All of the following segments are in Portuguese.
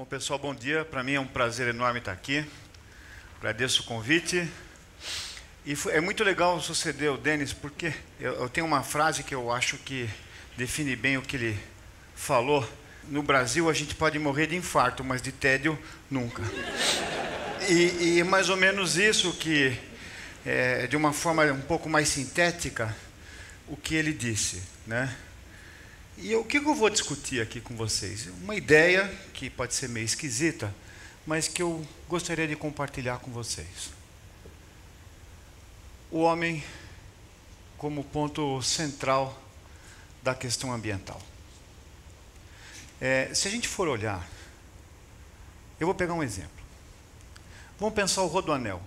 Bom, pessoal, bom dia. Para mim é um prazer enorme estar aqui. Agradeço o convite. E foi, é muito legal suceder o Denis, porque eu, eu, tenho uma frase que eu acho que define bem o que ele falou. No Brasil, a gente pode morrer de infarto, mas de tédio, nunca. E, e é mais ou menos isso que, é, de uma forma um pouco mais sintética, o que ele disse. Né? E o que eu vou discutir aqui com vocês? Uma ideia que pode ser meio esquisita, mas que eu gostaria de compartilhar com vocês. O homem como ponto central da questão ambiental. É, se a gente for olhar, eu vou pegar um exemplo. Vamos pensar o Rodoanel.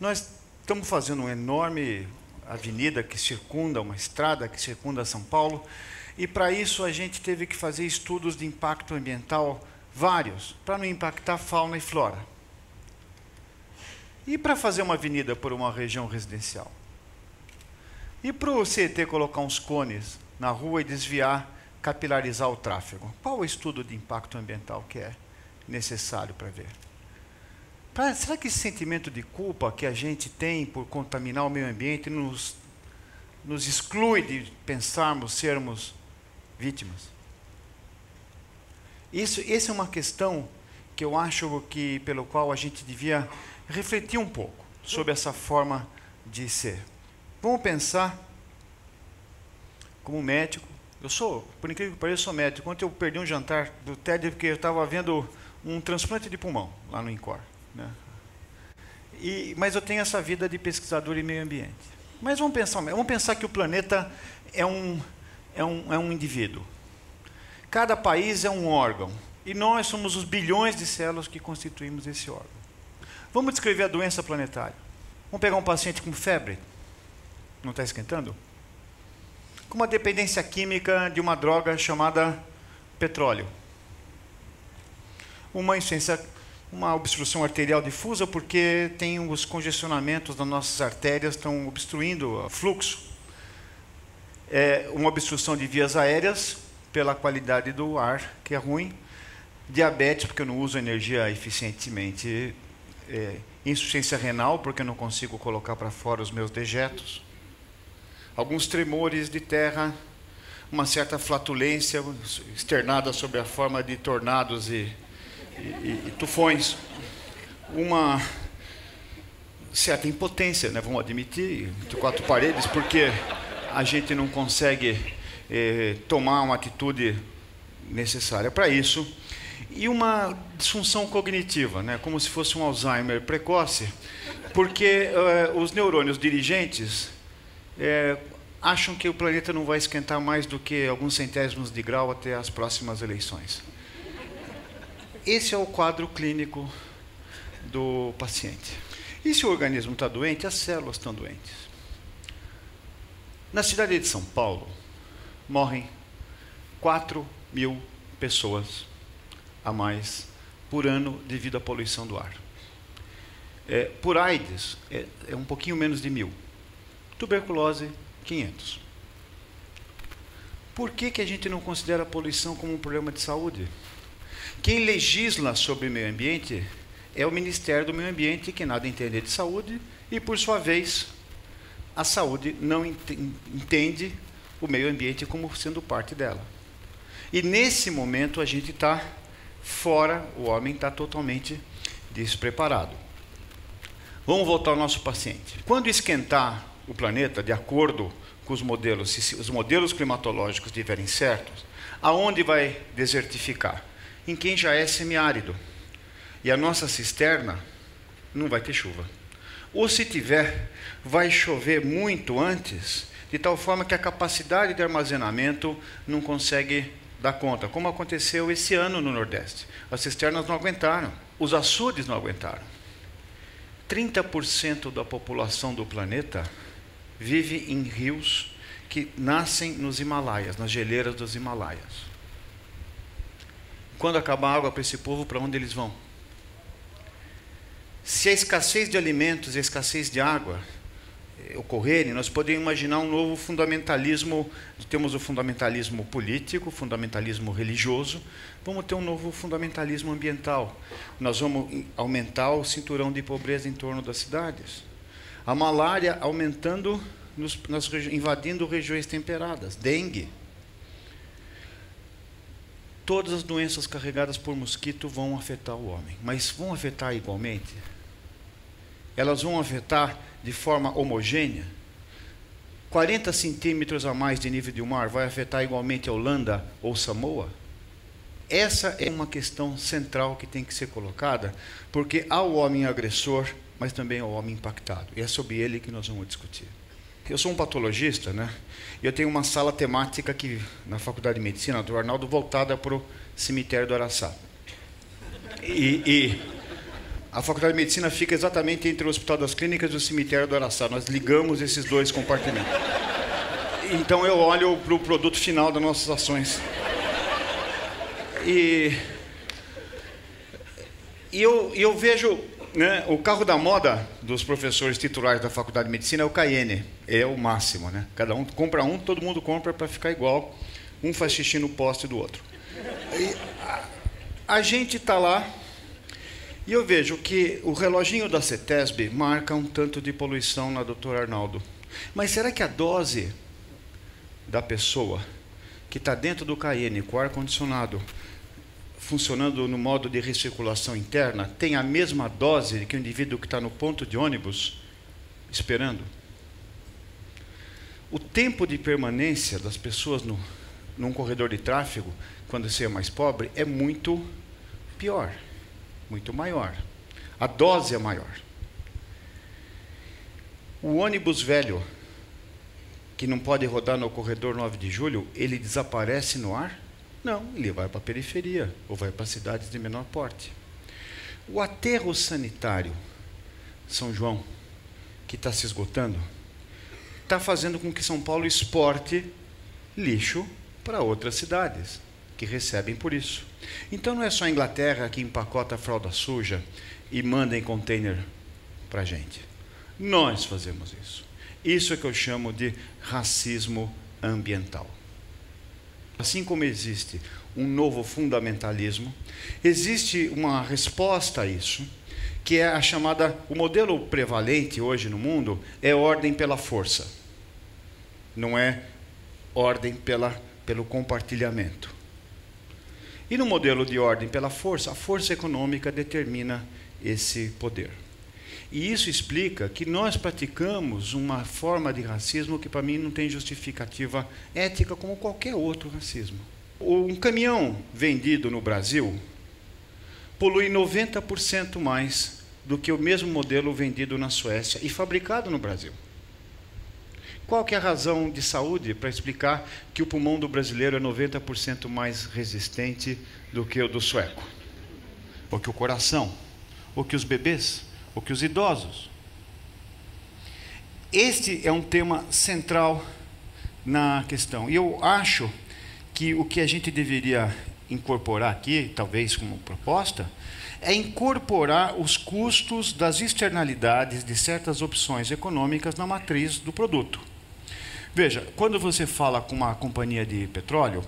Nós estamos fazendo uma enorme avenida que circunda, uma estrada que circunda São Paulo, e para isso a gente teve que fazer estudos de impacto ambiental vários, para não impactar fauna e flora. E para fazer uma avenida por uma região residencial? E para o CET colocar uns cones na rua e desviar, capilarizar o tráfego? Qual o estudo de impacto ambiental que é necessário para ver? Pra, será que esse sentimento de culpa que a gente tem por contaminar o meio ambiente nos, nos exclui de pensarmos sermos vítimas? Isso, essa é uma questão que eu acho que pelo qual a gente devia refletir um pouco sobre essa forma de ser. Vamos pensar como médico. Eu sou, por incrível que pareça, sou médico. Ontem eu perdi um jantar do TED porque eu estava vendo um transplante de pulmão lá no INCOR. Né? E, mas eu tenho essa vida de pesquisador em meio ambiente. Mas vamos pensar, vamos pensar que o planeta é um, é um, é um indivíduo. Cada país é um órgão. E nós somos os bilhões de células que constituímos esse órgão. Vamos descrever a doença planetária. Vamos pegar um paciente com febre. Não está esquentando? Com uma dependência química de uma droga chamada petróleo. Uma insuficiência uma obstrução arterial difusa porque tem os congestionamentos das nossas artérias estão obstruindo o fluxo. É uma obstrução de vias aéreas pela qualidade do ar, que é ruim. Diabetes, porque eu não uso energia eficientemente. É, insuficiência renal, porque eu não consigo colocar para fora os meus dejetos. Alguns tremores de terra, uma certa flatulência externada sob a forma de tornados e e, e tufões, uma certa impotência, né, vamos admitir, entre quatro paredes, porque a gente não consegue eh, tomar uma atitude necessária para isso. E uma disfunção cognitiva, né, como se fosse um Alzheimer precoce, porque eh, os neurônios dirigentes eh, acham que o planeta não vai esquentar mais do que alguns centésimos de grau até as próximas eleições. Esse é o quadro clínico do paciente. E se o organismo está doente, as células estão doentes. Na cidade de São Paulo, morrem 4 mil pessoas a mais por ano devido à poluição do ar. É, por AIDS, é, é um pouquinho menos de mil. Tuberculose, 500. Por que, que a gente não considera a poluição como um problema de saúde? Quem legisla sobre meio ambiente é o Ministério do Meio Ambiente, que nada entende de saúde, e, por sua vez, a saúde não entende o meio ambiente como sendo parte dela. E nesse momento a gente está fora, o homem está totalmente despreparado. Vamos voltar ao nosso paciente. Quando esquentar o planeta, de acordo com os modelos, se os modelos climatológicos estiverem certos, aonde vai desertificar? Em quem já é semiárido. E a nossa cisterna não vai ter chuva. Ou se tiver, vai chover muito antes, de tal forma que a capacidade de armazenamento não consegue dar conta, como aconteceu esse ano no Nordeste. As cisternas não aguentaram, os açudes não aguentaram. 30% da população do planeta vive em rios que nascem nos Himalaias, nas geleiras dos Himalaias. Quando acabar a água para esse povo, para onde eles vão? Se a escassez de alimentos e a escassez de água ocorrerem, nós podemos imaginar um novo fundamentalismo. Temos o fundamentalismo político, o fundamentalismo religioso, vamos ter um novo fundamentalismo ambiental. Nós vamos aumentar o cinturão de pobreza em torno das cidades. A malária aumentando, nos, nas, invadindo regiões temperadas, dengue. Todas as doenças carregadas por mosquito vão afetar o homem, mas vão afetar igualmente? Elas vão afetar de forma homogênea? 40 centímetros a mais de nível do mar vai afetar igualmente a Holanda ou Samoa? Essa é uma questão central que tem que ser colocada, porque há o homem agressor, mas também há o homem impactado. E é sobre ele que nós vamos discutir. Eu sou um patologista, né? E eu tenho uma sala temática aqui na Faculdade de Medicina do Arnaldo voltada para o cemitério do Araçá. E, e, a Faculdade de Medicina fica exatamente entre o Hospital das Clínicas e o cemitério do Araçá. Nós ligamos esses dois compartimentos. Então eu olho para o produto final das nossas ações. E, e eu, eu vejo né, o carro da moda dos professores titulares da Faculdade de Medicina é o Cayenne. É o máximo, né? Cada um compra um, todo mundo compra para ficar igual. Um faz xixi no poste do outro. E a, a gente está lá e eu vejo que o reloginho da CETESB marca um tanto de poluição na doutora Arnaldo. Mas será que a dose da pessoa que está dentro do Cayenne com ar-condicionado funcionando no modo de recirculação interna tem a mesma dose que o indivíduo que está no ponto de ônibus esperando? O tempo de permanência das pessoas no, num corredor de tráfego, quando você é mais pobre, é muito pior, muito maior. A dose é maior. O ônibus velho, que não pode rodar no corredor 9 de julho, ele desaparece no ar? Não, ele vai para a periferia ou vai para cidades de menor porte. O aterro sanitário, São João, que está se esgotando, está fazendo com que São Paulo exporte lixo para outras cidades que recebem por isso. Então não é só a Inglaterra que empacota a fralda suja e manda em container para a gente. Nós fazemos isso. Isso é que eu chamo de racismo ambiental. Assim como existe um novo fundamentalismo, existe uma resposta a isso, que é a chamada, o modelo prevalente hoje no mundo é ordem pela força. Não é ordem pela, pelo compartilhamento. E no modelo de ordem pela força, a força econômica determina esse poder. E isso explica que nós praticamos uma forma de racismo que, para mim, não tem justificativa ética como qualquer outro racismo. Um caminhão vendido no Brasil polui 90% mais do que o mesmo modelo vendido na Suécia e fabricado no Brasil. Qual que é a razão de saúde para explicar que o pulmão do brasileiro é 90% mais resistente do que o do sueco? Ou que o coração? Ou que os bebês? O que os idosos. Este é um tema central na questão. E eu acho que o que a gente deveria incorporar aqui, talvez como proposta, é incorporar os custos das externalidades de certas opções econômicas na matriz do produto. Veja, quando você fala com uma companhia de petróleo,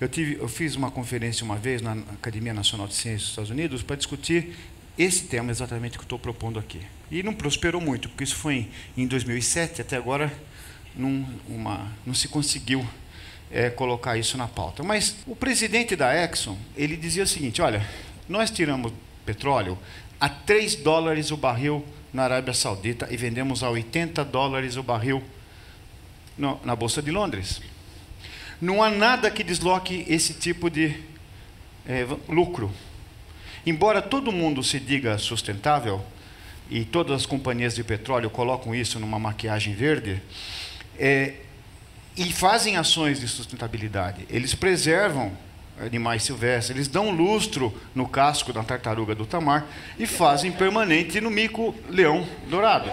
eu, tive, eu fiz uma conferência uma vez na Academia Nacional de Ciências dos Estados Unidos para discutir esse tema exatamente que eu estou propondo aqui. E não prosperou muito, porque isso foi em, em 2007, até agora não, uma, não se conseguiu é, colocar isso na pauta. Mas o presidente da Exxon, ele dizia o seguinte, olha, nós tiramos petróleo a 3 dólares o barril na Arábia Saudita e vendemos a 80 dólares o barril no, na Bolsa de Londres. Não há nada que desloque esse tipo de é, lucro Embora todo mundo se diga sustentável, e todas as companhias de petróleo colocam isso numa maquiagem verde, é, e fazem ações de sustentabilidade. Eles preservam animais silvestres, eles dão lustro no casco da tartaruga do tamar e fazem permanente no mico-leão dourado.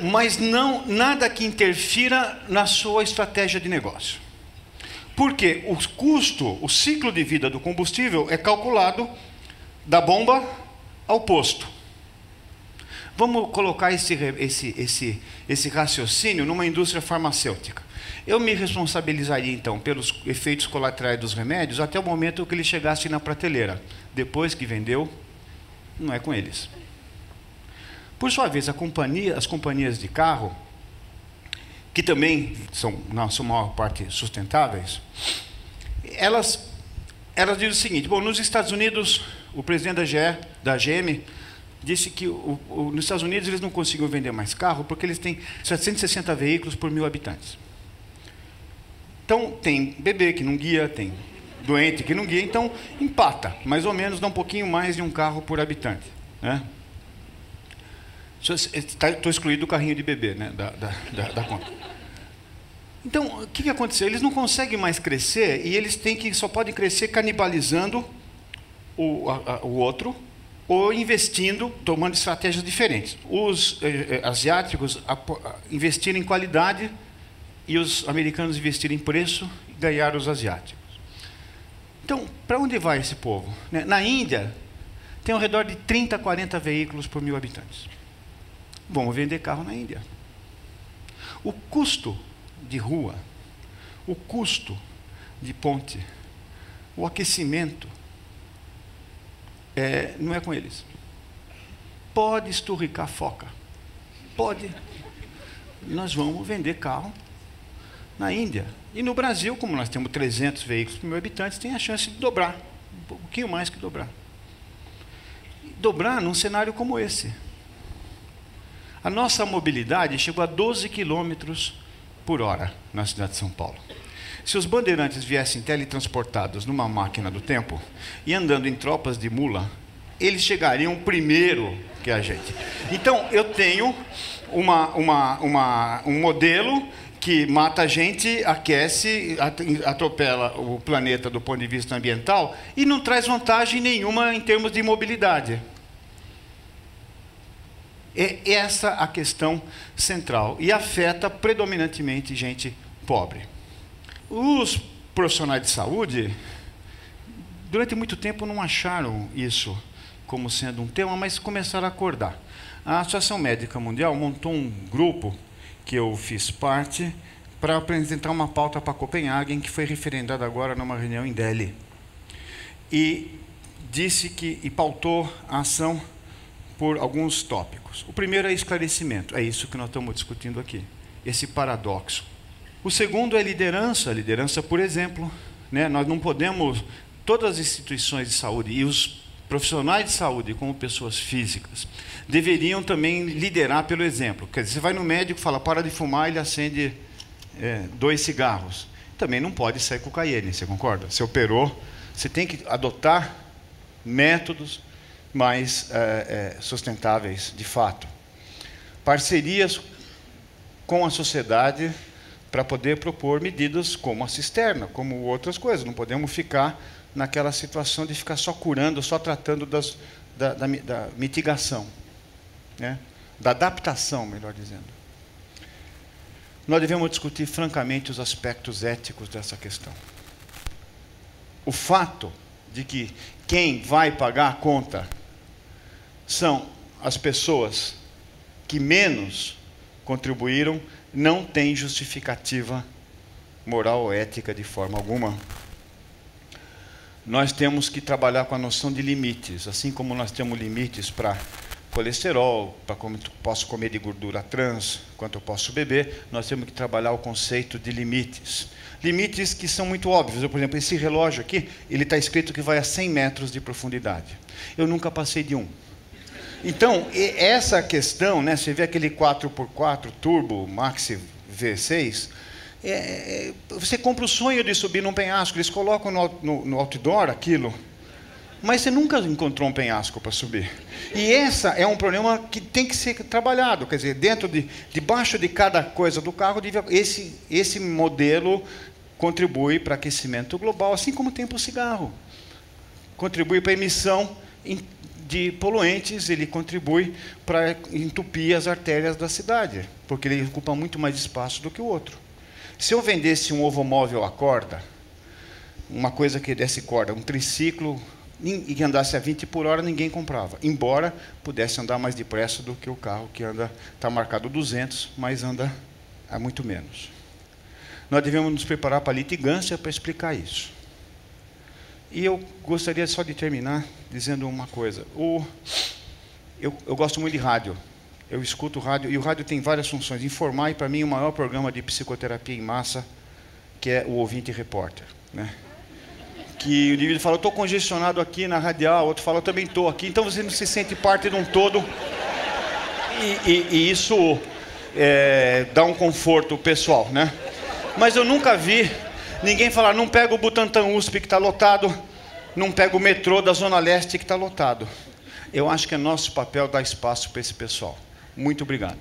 Mas não nada que interfira na sua estratégia de negócio. Porque o custo, o ciclo de vida do combustível é calculado da bomba ao posto. Vamos colocar esse, esse, esse, esse raciocínio numa indústria farmacêutica. Eu me responsabilizaria, então, pelos efeitos colaterais dos remédios até o momento que ele chegasse na prateleira. Depois que vendeu, não é com eles. Por sua vez, companhia, as companhias de carro, que também são, na sua maior parte, sustentáveis, elas, elas dizem o seguinte: bom, nos Estados Unidos, o presidente da, GE, da GM disse que o, o, nos Estados Unidos eles não conseguiam vender mais carro porque eles têm 760 veículos por mil habitantes. Então, tem bebê que não guia, tem doente que não guia, então empata, mais ou menos dá um pouquinho mais de um carro por habitante. Né? Estou tá, excluído do carrinho de bebê né, da, da, da, da conta. Então, o que, que aconteceu? Eles não conseguem mais crescer e eles têm que só podem crescer canibalizando o, a, a, o outro ou investindo, tomando estratégias diferentes. Os eh, eh asiáticos investiram em qualidade e os americanos investiram em preço e ganharam os asiáticos. Então, para onde vai esse povo? Né, na Índia, tem ao redor de 30, 40 veículos por mil habitantes. Vamos vender carro na Índia. O custo de rua, o custo de ponte, o aquecimento, é, não é com eles. Pode esturricar foca. Pode. Nós vamos vender carro na Índia. E no Brasil, como nós temos 300 veículos por mil habitantes, tem a chance de dobrar. Um pouquinho mais que dobrar. Dobrar num cenário como esse. A nossa mobilidade chegou a 12 quilômetros por hora na cidade de São Paulo. Se os bandeirantes viessem teletransportados numa máquina do tempo e andando em tropas de mula, eles chegariam primeiro que a gente. Então, eu tenho uma, uma, uma, um modelo que mata a gente, aquece, atropela o planeta do ponto de vista ambiental e não traz vantagem nenhuma em termos de mobilidade. É essa a questão central e afeta predominantemente gente pobre. Os profissionais de saúde, durante muito tempo, não acharam isso como sendo um tema, mas começaram a acordar. A Associação Médica Mundial montou um grupo que eu fiz parte para apresentar uma pauta para Copenhague, que foi referendada agora numa reunião em Delhi. E disse que e pautou a ação por alguns tópicos. O primeiro é esclarecimento, é isso que nós estamos discutindo aqui, esse paradoxo. O segundo é liderança, liderança, por exemplo, né? Nós não podemos todas as instituições de saúde e os profissionais de saúde, como pessoas físicas, deveriam também liderar pelo exemplo. Quer dizer, você vai no médico, fala para de fumar, ele acende é, dois cigarros. Também não pode sair com cocaína, você concorda? Você operou, você tem que adotar métodos mais é, é, sustentáveis de fato. Parcerias com a sociedade para poder propor medidas como a cisterna, como outras coisas. Não podemos ficar naquela situação de ficar só curando, só tratando das, da, da, da mitigação, né? da adaptação, melhor dizendo. Nós devemos discutir francamente os aspectos éticos dessa questão. O fato de que quem vai pagar a conta são as pessoas que menos contribuíram, não tem justificativa moral ou ética de forma alguma. Nós temos que trabalhar com a noção de limites, assim como nós temos limites para colesterol, para como posso comer de gordura trans, quanto eu posso beber, nós temos que trabalhar o conceito de limites. Limites que são muito óbvios. por exemplo, esse relógio aqui, ele está escrito que vai a 100 metros de profundidade. Eu nunca passei de um. Então, essa questão, né, você vê aquele 4x4 Turbo Maxi V6, é, é, você compra o sonho de subir num penhasco, eles colocam no, no, no outdoor aquilo, mas você nunca encontrou um penhasco para subir. E essa é um problema que tem que ser trabalhado, quer dizer, dentro de, debaixo de cada coisa do carro, esse, esse modelo contribui para aquecimento global, assim como tem para o cigarro. Contribui para a emissão de poluentes, ele contribui para entupir as artérias da cidade, porque ele ocupa muito mais espaço do que o outro. Se eu vendesse um ovo móvel a corda, uma coisa que desse corda, um triciclo e que andasse a 20 por hora, ninguém comprava. Embora pudesse andar mais depressa do que o carro que anda, está marcado 200, mas anda a muito menos. Nós devemos nos preparar para a litigância para explicar isso. E eu gostaria só de terminar dizendo uma coisa. O, eu, eu gosto muito de rádio. Eu escuto rádio, e o rádio tem várias funções. Informar, e para mim, o maior programa de psicoterapia em massa, que é o ouvinte repórter. Né? Que o indivíduo fala, eu estou congestionado aqui na radial, outro fala, eu também estou aqui. Então você não se sente parte de um todo. E, e, e isso é, dá um conforto pessoal, né? Mas eu nunca vi ninguém falar, não pega o Butantan USP que está lotado, não pega o metrô da Zona Leste que está lotado. Eu acho que é nosso papel dar espaço para esse pessoal. Muito obrigado.